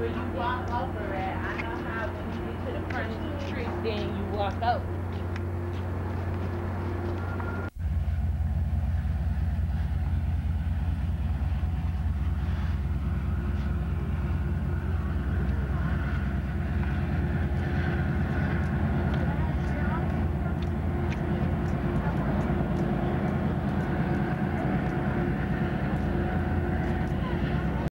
Where you walk over it. I know how when you get to the first street. then you walk over.